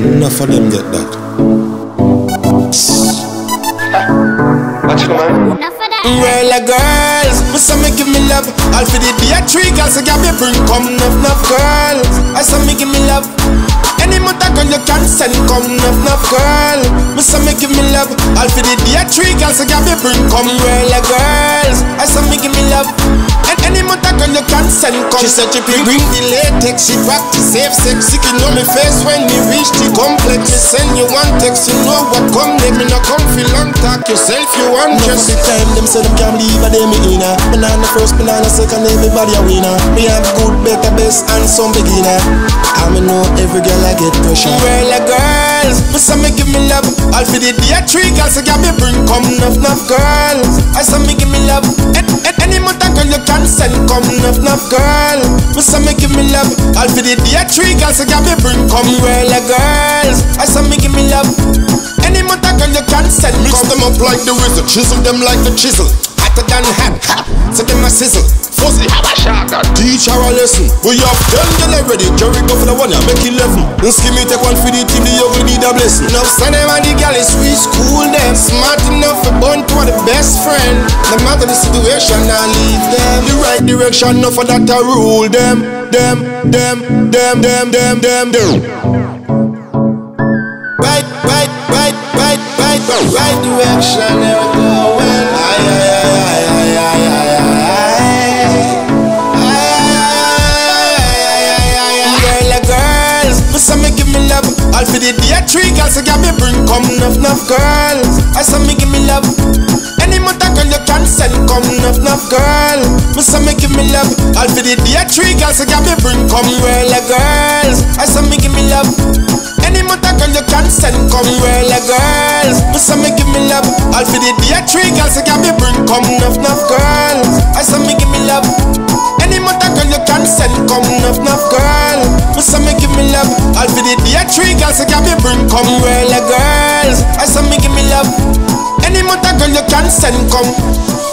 Enough of them get that. Watch it, man. Enough of that. Well, a girls, me say me give me love. All for the day three girls, I got me bring come enough, enough girls. I say me give me love. Any mother girl you can send come enough, enough girl. Me say me give me love. All for the day three girls, I got me bring come well, a girls. I say me give me love. And any mother girl you can send come. She said she bring, bring the latex, she practice safe sex. She can know me face when me reach text, you know what come next. Me no come feel long talk yourself, you of just. the time them say them can't believe a day me inna Banana first, banana second, everybody a winner Me have good, better, best and some beginner I me know every girl I get pressure Well, a girls, me say me give me love. All for the day three girls, I got me bring come enough, enough girls. I say me give me love. And, and any mother girl you can send come enough, enough girl. Me say me give me love. All for the day three girls, I got me bring come well, uh, girls. I say me give me love. Any mother girl you can send Mix them up like the wizard, chisel them like the chisel. Hotter than hot, so them a sizzle. Teach her a lesson. We have ten girl already. Jerry go for the one, ya make eleven. And skimmy take one for the team, the young need a blessing. Now send them and the girl is we school them. Smart enough for born to the best friend. No matter the situation, I leave them. The right direction, no for that I rule them. Them, them, them, them, them, them, them. Right, right, right, right, right, right, right direction, there we go. Love. All for the day three girls, I got me bring come enough, enough girls. I say me give me love. Any mother girl you can send come enough, enough girl. Me say me give me love. All for the day three girls, I got me bring come a girls. I say me give me day three girls, I got me bring come well, girls. I say me give me love. Any mother girl you can send come.